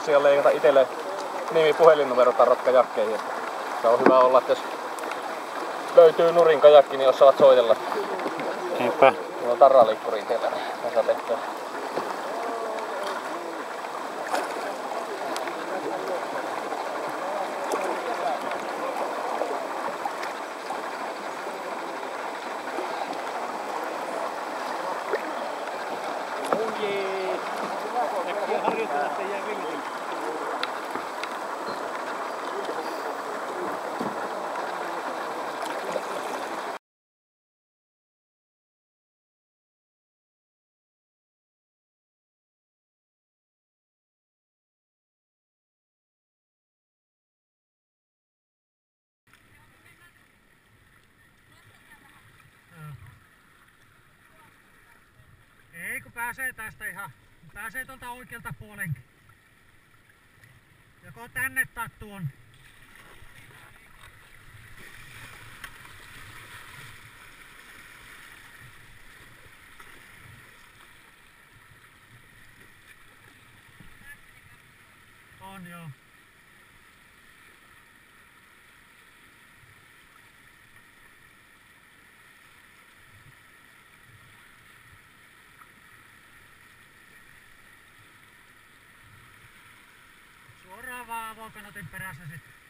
tosiaan leikata itselle nimi puhelinnumero tarot-kajakkeihin. Se on hyvä olla, että jos löytyy nurin kajakki, niin osaat soitella. Eipä. Mulla on tarraliikkuri itsellä, pääsee tästä ihan, pääsee tuolta oikealta puolen. Joko tänne tai tuon. On joo. Suoraan vaan avokanotin perässä sitten.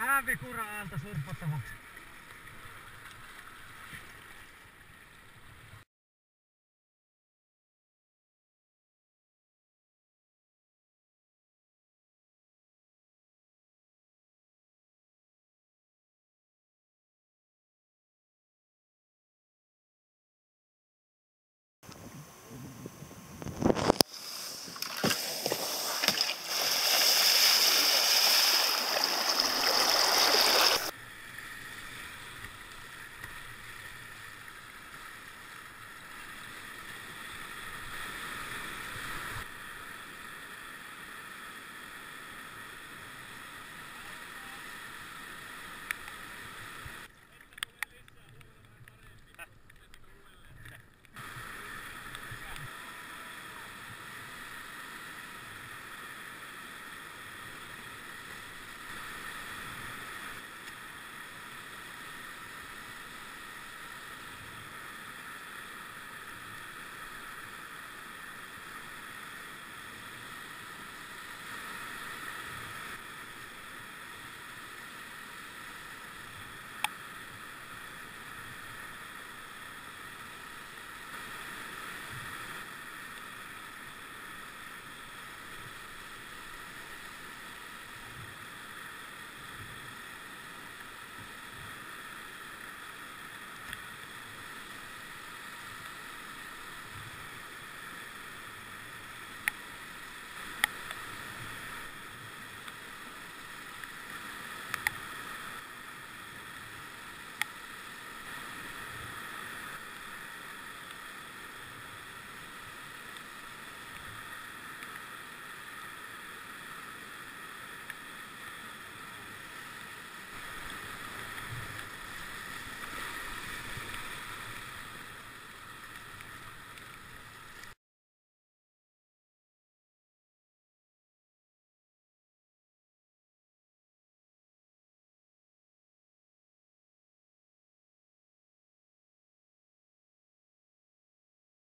Vähän vikura aalto surffattavaksi.